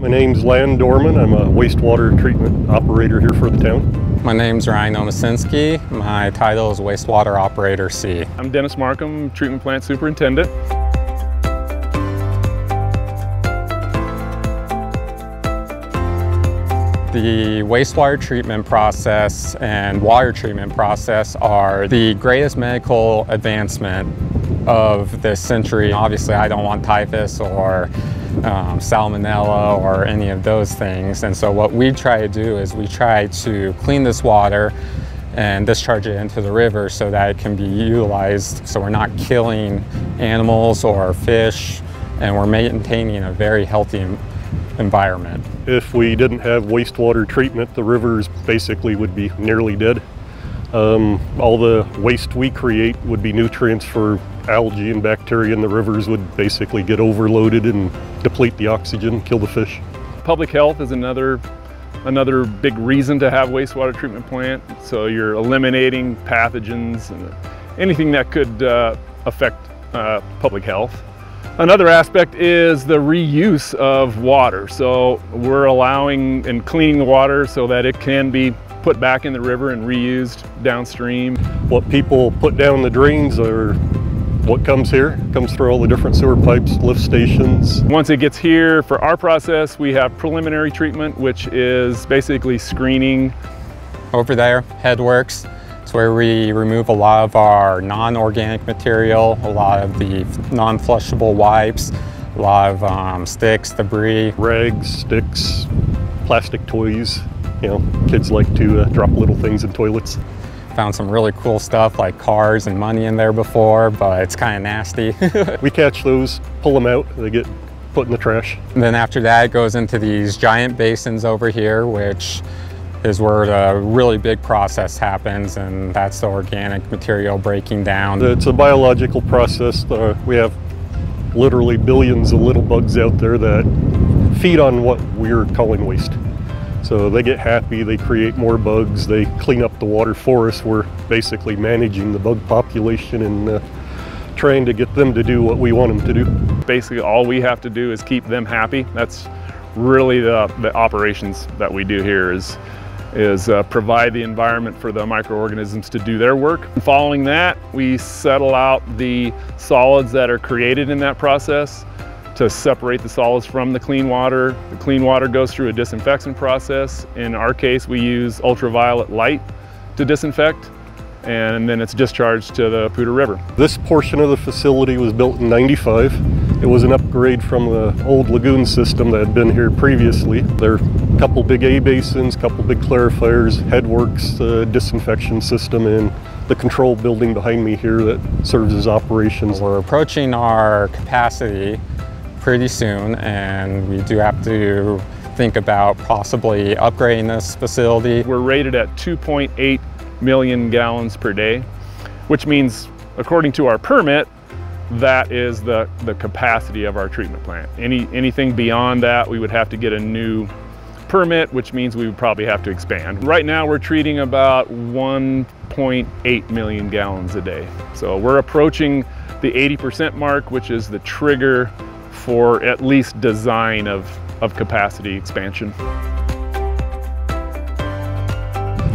My name's Lan Dorman. I'm a wastewater treatment operator here for the town. My name's Ryan Omasinski. My title is Wastewater Operator C. I'm Dennis Markham, Treatment Plant Superintendent. The wastewater treatment process and water treatment process are the greatest medical advancement of this century. Obviously, I don't want typhus or um, salmonella or any of those things. And so what we try to do is we try to clean this water and discharge it into the river so that it can be utilized so we're not killing animals or fish and we're maintaining a very healthy environment. If we didn't have wastewater treatment, the rivers basically would be nearly dead. Um, all the waste we create would be nutrients for algae and bacteria and the rivers would basically get overloaded and deplete the oxygen, kill the fish. Public health is another another big reason to have wastewater treatment plant. So you're eliminating pathogens and anything that could uh, affect uh, public health. Another aspect is the reuse of water. So we're allowing and cleaning the water so that it can be put back in the river and reused downstream. What people put down the drains are what comes here, comes through all the different sewer pipes, lift stations. Once it gets here, for our process, we have preliminary treatment, which is basically screening. Over there, Headworks, it's where we remove a lot of our non-organic material, a lot of the non-flushable wipes, a lot of um, sticks, debris. Rags, sticks, plastic toys. You know, kids like to uh, drop little things in toilets. Found some really cool stuff like cars and money in there before, but it's kind of nasty. we catch those, pull them out, they get put in the trash. And then after that, it goes into these giant basins over here, which is where the really big process happens and that's the organic material breaking down. It's a biological process. Uh, we have literally billions of little bugs out there that feed on what we're calling waste. So they get happy, they create more bugs, they clean up the water for us. We're basically managing the bug population and uh, trying to get them to do what we want them to do. Basically all we have to do is keep them happy. That's really the, the operations that we do here is is uh, provide the environment for the microorganisms to do their work. Following that, we settle out the solids that are created in that process to separate the solids from the clean water. The clean water goes through a disinfection process. In our case, we use ultraviolet light to disinfect and then it's discharged to the Poudre River. This portion of the facility was built in 95. It was an upgrade from the old lagoon system that had been here previously. There are a couple big A basins, a couple big clarifiers, headworks, uh, disinfection system, and the control building behind me here that serves as operations. We're approaching our capacity pretty soon and we do have to think about possibly upgrading this facility. We're rated at 2.8 million gallons per day, which means according to our permit, that is the, the capacity of our treatment plant. Any, anything beyond that, we would have to get a new permit, which means we would probably have to expand. Right now we're treating about 1.8 million gallons a day. So we're approaching the 80% mark, which is the trigger for at least design of, of capacity expansion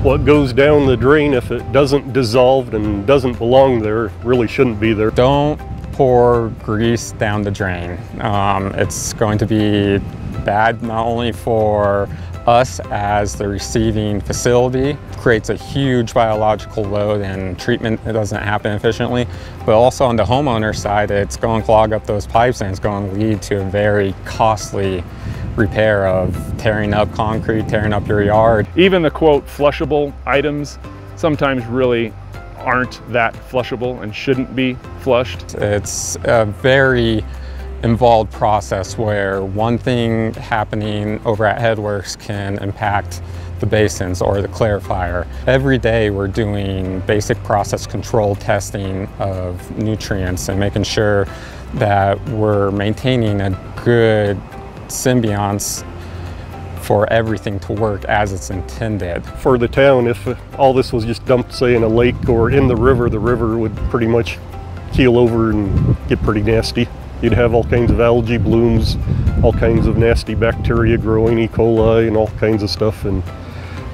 what goes down the drain, if it doesn't dissolve and doesn't belong there, really shouldn't be there. Don't pour grease down the drain. Um, it's going to be bad not only for us as the receiving facility, creates a huge biological load and treatment doesn't happen efficiently, but also on the homeowner side, it's going to clog up those pipes and it's going to lead to a very costly repair of tearing up concrete, tearing up your yard. Even the quote flushable items sometimes really aren't that flushable and shouldn't be flushed. It's a very involved process where one thing happening over at Headworks can impact the basins or the clarifier. Every day we're doing basic process control testing of nutrients and making sure that we're maintaining a good symbionts for everything to work as it's intended. For the town, if all this was just dumped, say, in a lake or in the river, the river would pretty much keel over and get pretty nasty. You'd have all kinds of algae blooms, all kinds of nasty bacteria growing, E. coli, and all kinds of stuff, and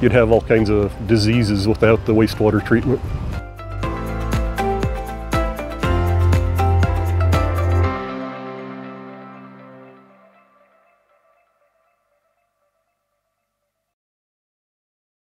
you'd have all kinds of diseases without the wastewater treatment.